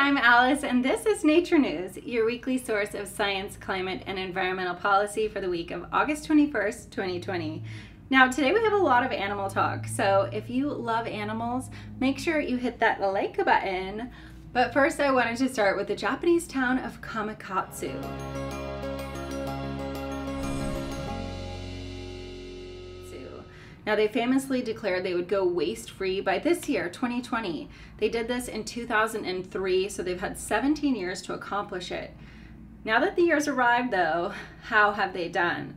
I'm Alice, and this is Nature News, your weekly source of science, climate, and environmental policy for the week of August 21st, 2020. Now, today we have a lot of animal talk, so if you love animals, make sure you hit that like button. But first, I wanted to start with the Japanese town of Kamikatsu. Now, they famously declared they would go waste free by this year, 2020. They did this in 2003, so they've had 17 years to accomplish it. Now that the years arrived, though, how have they done?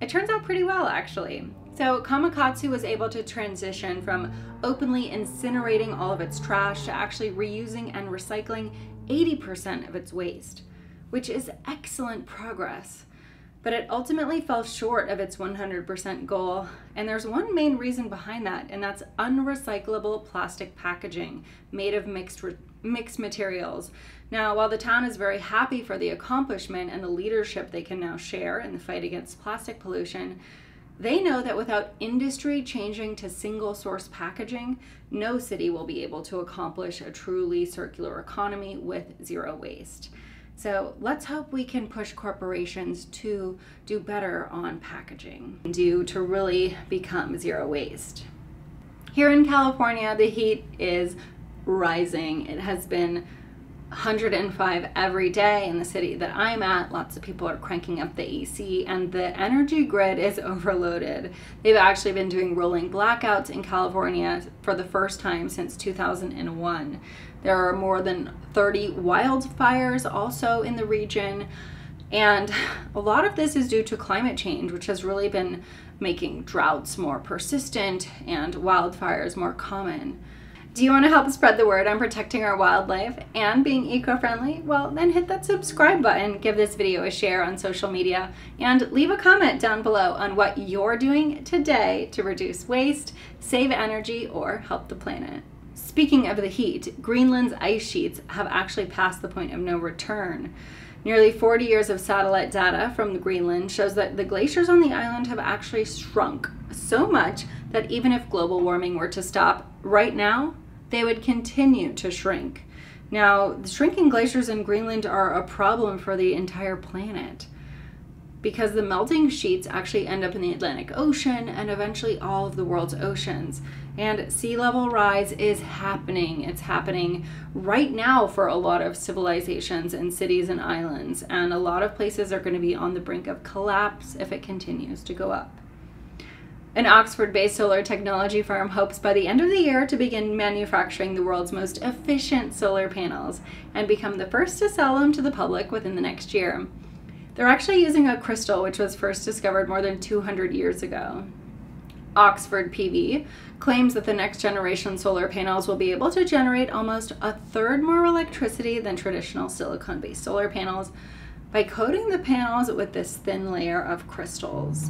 It turns out pretty well, actually. So, Kamikatsu was able to transition from openly incinerating all of its trash to actually reusing and recycling 80% of its waste, which is excellent progress but it ultimately fell short of its 100% goal. And there's one main reason behind that, and that's unrecyclable plastic packaging made of mixed, mixed materials. Now, while the town is very happy for the accomplishment and the leadership they can now share in the fight against plastic pollution, they know that without industry changing to single source packaging, no city will be able to accomplish a truly circular economy with zero waste. So let's hope we can push corporations to do better on packaging, do to really become zero waste. Here in California, the heat is rising. It has been 105 every day in the city that I'm at. Lots of people are cranking up the AC, and the energy grid is overloaded. They've actually been doing rolling blackouts in California for the first time since 2001. There are more than 30 wildfires also in the region. And a lot of this is due to climate change, which has really been making droughts more persistent and wildfires more common. Do you want to help spread the word on protecting our wildlife and being eco-friendly? Well, then hit that subscribe button, give this video a share on social media, and leave a comment down below on what you're doing today to reduce waste, save energy, or help the planet. Speaking of the heat, Greenland's ice sheets have actually passed the point of no return. Nearly 40 years of satellite data from Greenland shows that the glaciers on the island have actually shrunk so much that even if global warming were to stop right now, they would continue to shrink. Now, the shrinking glaciers in Greenland are a problem for the entire planet because the melting sheets actually end up in the Atlantic Ocean and eventually all of the world's oceans. And sea level rise is happening. It's happening right now for a lot of civilizations and cities and islands. And a lot of places are going to be on the brink of collapse if it continues to go up. An Oxford based solar technology firm hopes by the end of the year to begin manufacturing the world's most efficient solar panels and become the first to sell them to the public within the next year. They're actually using a crystal which was first discovered more than 200 years ago. Oxford PV claims that the next generation solar panels will be able to generate almost a third more electricity than traditional silicon based solar panels by coating the panels with this thin layer of crystals.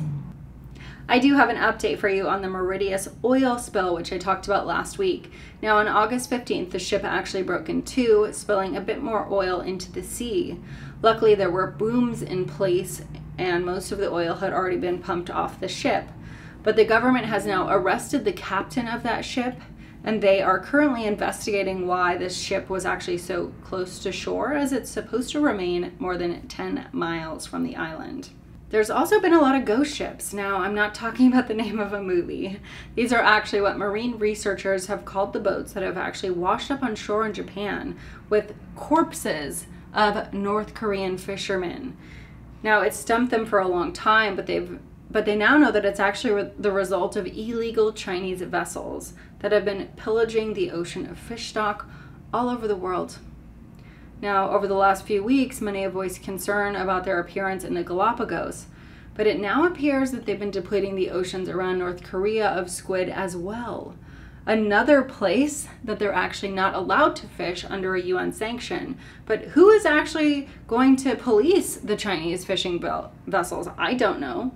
I do have an update for you on the Mauritius oil spill, which I talked about last week. Now, on August 15th, the ship actually broke in two, spilling a bit more oil into the sea. Luckily, there were booms in place, and most of the oil had already been pumped off the ship. But the government has now arrested the captain of that ship, and they are currently investigating why this ship was actually so close to shore, as it's supposed to remain more than 10 miles from the island. There's also been a lot of ghost ships. Now, I'm not talking about the name of a movie. These are actually what marine researchers have called the boats that have actually washed up on shore in Japan with corpses of North Korean fishermen. Now, it stumped them for a long time, but they've but they now know that it's actually the result of illegal Chinese vessels that have been pillaging the ocean of fish stock all over the world. Now, over the last few weeks, many have voiced concern about their appearance in the Galapagos, but it now appears that they've been depleting the oceans around North Korea of squid as well. Another place that they're actually not allowed to fish under a UN sanction. But who is actually going to police the Chinese fishing vessels? I don't know.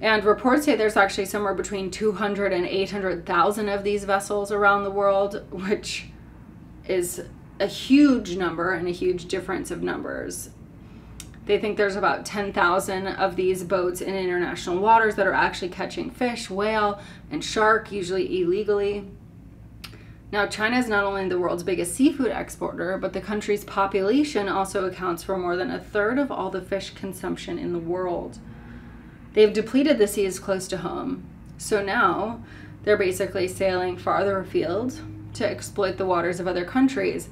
And reports say there's actually somewhere between 200 and 800,000 of these vessels around the world, which is a huge number and a huge difference of numbers. They think there's about 10,000 of these boats in international waters that are actually catching fish, whale, and shark, usually illegally. Now, China is not only the world's biggest seafood exporter, but the country's population also accounts for more than a third of all the fish consumption in the world. They've depleted the seas close to home, so now they're basically sailing farther afield to exploit the waters of other countries,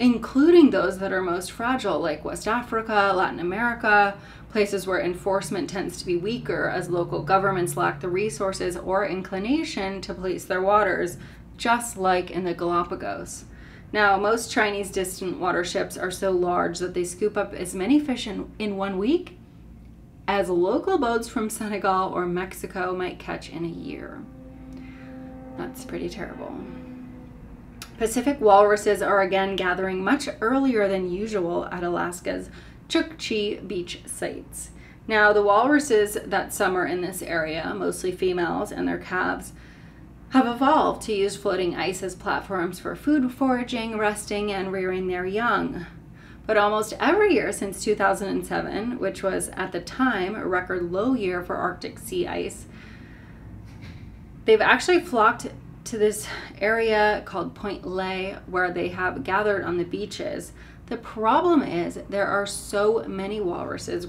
including those that are most fragile, like West Africa, Latin America, places where enforcement tends to be weaker as local governments lack the resources or inclination to police their waters, just like in the Galapagos. Now, most Chinese distant water ships are so large that they scoop up as many fish in, in one week as local boats from Senegal or Mexico might catch in a year. That's pretty terrible. Pacific walruses are again gathering much earlier than usual at Alaska's Chukchi beach sites. Now, the walruses that summer in this area, mostly females and their calves, have evolved to use floating ice as platforms for food foraging, resting, and rearing their young. But almost every year since 2007, which was at the time a record low year for Arctic sea ice, they've actually flocked to this area called Point Lay where they have gathered on the beaches. The problem is there are so many walruses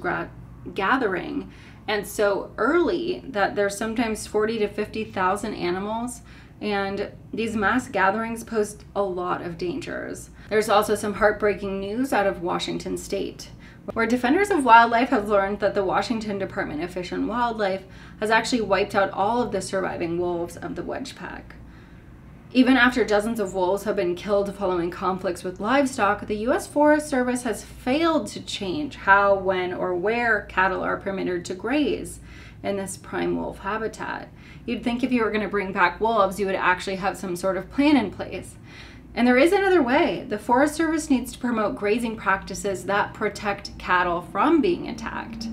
gathering and so early that there's sometimes 40 to 50,000 animals and these mass gatherings pose a lot of dangers. There's also some heartbreaking news out of Washington state where defenders of wildlife have learned that the Washington Department of Fish and Wildlife has actually wiped out all of the surviving wolves of the wedge pack. Even after dozens of wolves have been killed following conflicts with livestock, the U.S. Forest Service has failed to change how, when, or where cattle are permitted to graze in this prime wolf habitat. You'd think if you were going to bring back wolves, you would actually have some sort of plan in place. And there is another way. The Forest Service needs to promote grazing practices that protect cattle from being attacked.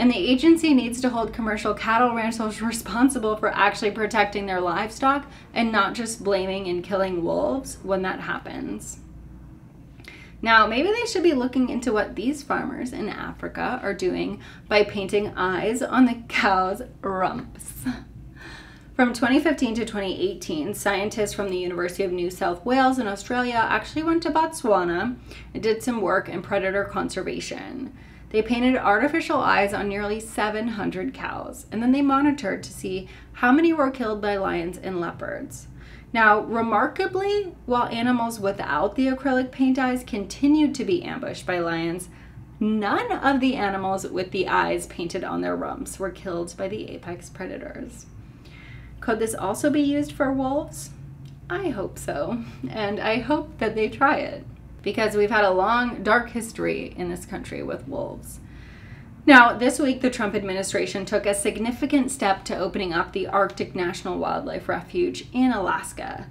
And the agency needs to hold commercial cattle ranchers responsible for actually protecting their livestock and not just blaming and killing wolves when that happens. Now, maybe they should be looking into what these farmers in Africa are doing by painting eyes on the cows' rumps. From 2015 to 2018, scientists from the University of New South Wales in Australia actually went to Botswana and did some work in predator conservation. They painted artificial eyes on nearly 700 cows, and then they monitored to see how many were killed by lions and leopards. Now, remarkably, while animals without the acrylic paint eyes continued to be ambushed by lions, none of the animals with the eyes painted on their rumps were killed by the apex predators. Could this also be used for wolves? I hope so, and I hope that they try it because we've had a long, dark history in this country with wolves. Now, this week, the Trump administration took a significant step to opening up the Arctic National Wildlife Refuge in Alaska,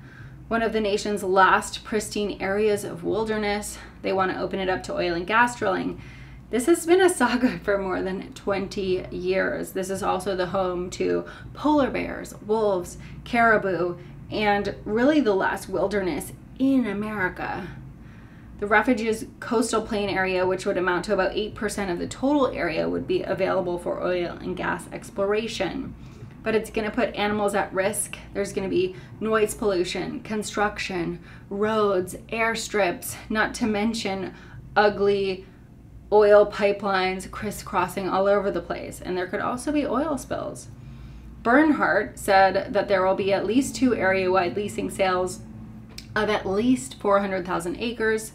one of the nation's last pristine areas of wilderness. They want to open it up to oil and gas drilling. This has been a saga for more than 20 years. This is also the home to polar bears, wolves, caribou, and really the last wilderness in America. The refuge's coastal plain area, which would amount to about 8% of the total area, would be available for oil and gas exploration. But it's going to put animals at risk. There's going to be noise pollution, construction, roads, airstrips, not to mention ugly oil pipelines crisscrossing all over the place. And there could also be oil spills. Bernhardt said that there will be at least two area wide leasing sales of at least 400,000 acres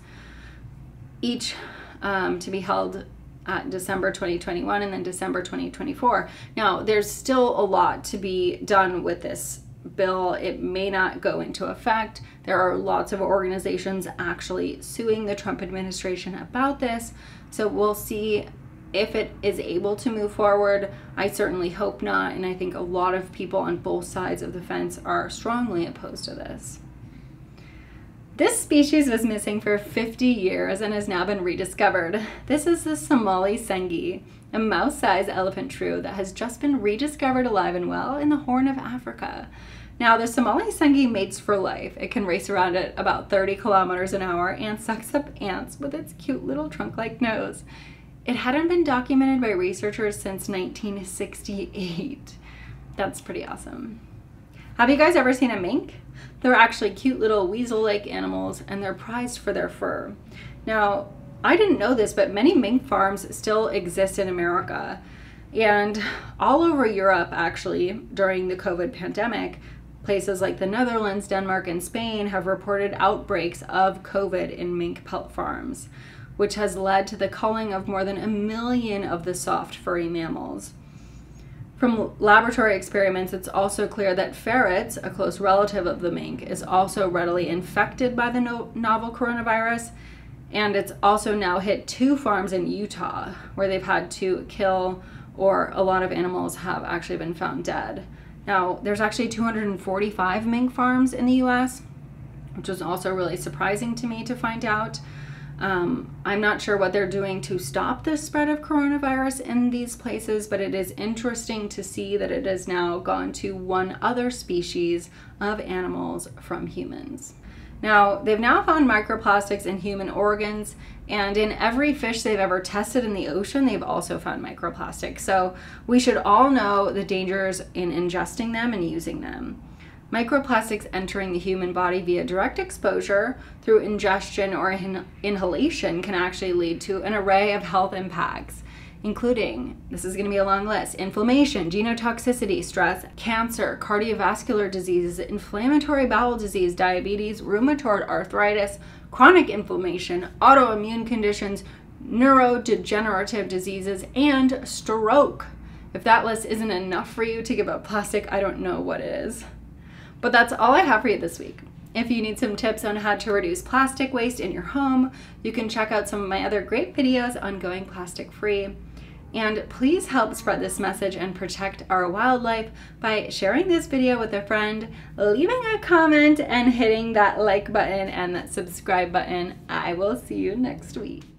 each um, to be held at December 2021 and then December 2024. Now, there's still a lot to be done with this bill. It may not go into effect. There are lots of organizations actually suing the Trump administration about this. So we'll see if it is able to move forward. I certainly hope not. And I think a lot of people on both sides of the fence are strongly opposed to this. This species was missing for 50 years and has now been rediscovered. This is the Somali sengi, a mouse-sized elephant shrew that has just been rediscovered alive and well in the Horn of Africa. Now, the Somali sengi mates for life. It can race around at about 30 kilometers an hour and sucks up ants with its cute little trunk-like nose. It hadn't been documented by researchers since 1968. That's pretty awesome. Have you guys ever seen a mink? They're actually cute little weasel like animals and they're prized for their fur. Now, I didn't know this, but many mink farms still exist in America. And all over Europe, actually, during the COVID pandemic, places like the Netherlands, Denmark, and Spain have reported outbreaks of COVID in mink pelt farms, which has led to the culling of more than a million of the soft furry mammals. From laboratory experiments, it's also clear that ferrets, a close relative of the mink, is also readily infected by the no- novel coronavirus. And it's also now hit two farms in Utah where they've had to kill, or a lot of animals have actually been found dead. Now, there's actually 245 mink farms in the US, which was also really surprising to me to find out. Um, I'm not sure what they're doing to stop the spread of coronavirus in these places, but it is interesting to see that it has now gone to one other species of animals from humans. Now, they've now found microplastics in human organs, and in every fish they've ever tested in the ocean, they've also found microplastics. So we should all know the dangers in ingesting them and using them. Microplastics entering the human body via direct exposure through ingestion or in- inhalation can actually lead to an array of health impacts, including this is going to be a long list inflammation, genotoxicity, stress, cancer, cardiovascular diseases, inflammatory bowel disease, diabetes, rheumatoid arthritis, chronic inflammation, autoimmune conditions, neurodegenerative diseases, and stroke. If that list isn't enough for you to give up plastic, I don't know what is. But that's all I have for you this week. If you need some tips on how to reduce plastic waste in your home, you can check out some of my other great videos on going plastic free. And please help spread this message and protect our wildlife by sharing this video with a friend, leaving a comment, and hitting that like button and that subscribe button. I will see you next week.